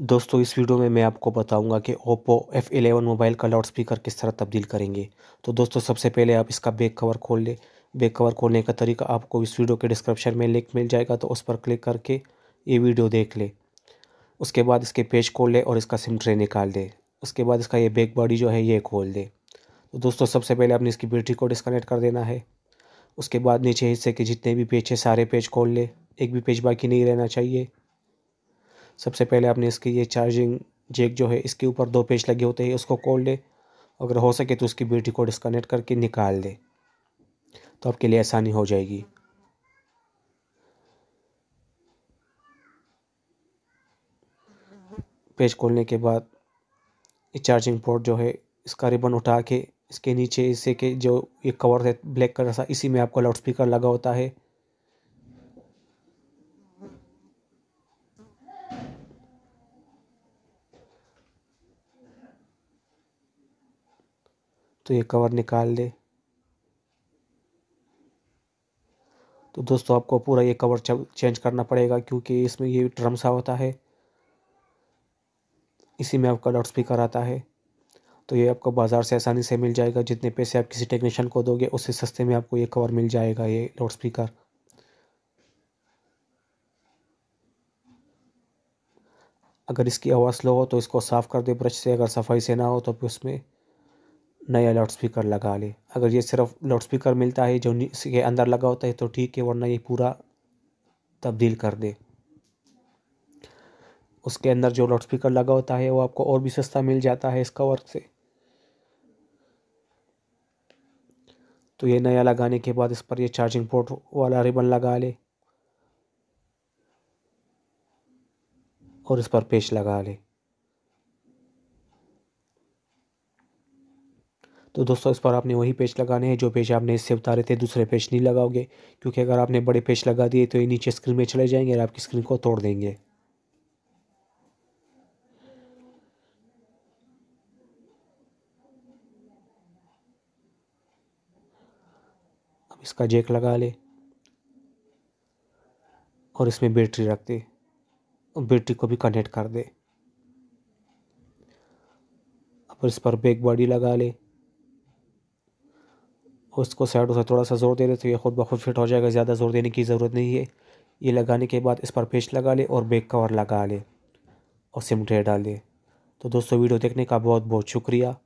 दोस्तों, इस वीडियो में मैं आपको बताऊँगा कि Oppo F11 मोबाइल का लाउड स्पीकर किस तरह तब्दील करेंगे। तो दोस्तों, सबसे पहले आप इसका बैक कवर खोल लें। बैक कवर खोलने का तरीका आपको इस वीडियो के डिस्क्रिप्शन में लिंक मिल जाएगा तो उस पर क्लिक करके ये वीडियो देख ले। उसके बाद इसके पेज खोल ले और इसका सिम ट्रे निकाल दे। उसके बाद इसका ये बैक बॉडी जो है, ये खोल दे। तो दोस्तों, सबसे पहले आपने इसकी बैटरी को डिस्कनेक्ट कर देना है। उसके बाद नीचे हिस्से के जितने भी पेज है, सारे पेज खोल ले। एक भी पेज बाकी नहीं रहना चाहिए। सबसे पहले आपने इसकी ये चार्जिंग जेक जो है, इसके ऊपर दो पेज लगे होते हैं उसको खोल ले। अगर हो सके तो उसकी बैटरी को डिस्कनेक्ट करके निकाल दे। तो आपके लिए आसानी हो जाएगी। पेज खोलने के बाद ये चार्जिंग पोर्ट जो है, इसका रिबन उठा के, इसके नीचे, इसे के जो ये कवर है ब्लैक कलर सा, इसी में आपको लाउड स्पीकर लगा होता है। तो ये कवर निकाल दे तो दोस्तों, आपको पूरा ये कवर चेंज करना पड़ेगा क्योंकि इसमें ये ड्रम सा होता है। इसी में आपका लाउड स्पीकर आता है। तो ये आपको बाज़ार से आसानी से मिल जाएगा। जितने पैसे आप किसी टेक्नीशियन को दोगे, उससे सस्ते में आपको ये कवर मिल जाएगा, ये लाउड स्पीकर अगर इसकी आवाज़ स्लो हो तो इसको साफ़ कर दे ब्रश से। अगर सफ़ाई से ना हो तो फिर उसमें नया लाउड स्पीकर लगा ले। अगर ये सिर्फ़ लाउड स्पीकर मिलता है, जो इसके अंदर लगा होता है तो ठीक है, वरना ये पूरा तब्दील कर दे। उसके अंदर जो लाउड स्पीकर लगा होता है, वो आपको और भी सस्ता मिल जाता है इस कवर से। तो ये नया लगाने के बाद इस पर ये चार्जिंग पोर्ट वाला रिबन लगा ले। और इस पर पेच लगा ले। तो दोस्तों, इस पर आपने वही पेच लगाने हैं, जो पेच आपने इससे उतारे थे, दूसरे पेच नहीं लगाओगे। क्योंकि अगर आपने बड़े पेच लगा दिए तो ये नीचे स्क्रीन में चले जाएँगे और आपकी स्क्रीन को तोड़ देंगे। अब इसका जेक लगा ले और इसमें बैटरी रख दे और बैटरी को भी कनेक्ट कर दे। और इस पर बैक बॉडी लगा ले। उसको साइडों से थोड़ा सा ज़ोर दे दे तो ये खुद ब खुद फिट हो जाएगा, ज़्यादा ज़ोर देने की ज़रूरत नहीं है। ये लगाने के बाद इस पर पेच लगा ले और बेक कवर लगा ले और सिमटे डाल तो दोस्तों, वीडियो देखने का बहुत बहुत शुक्रिया।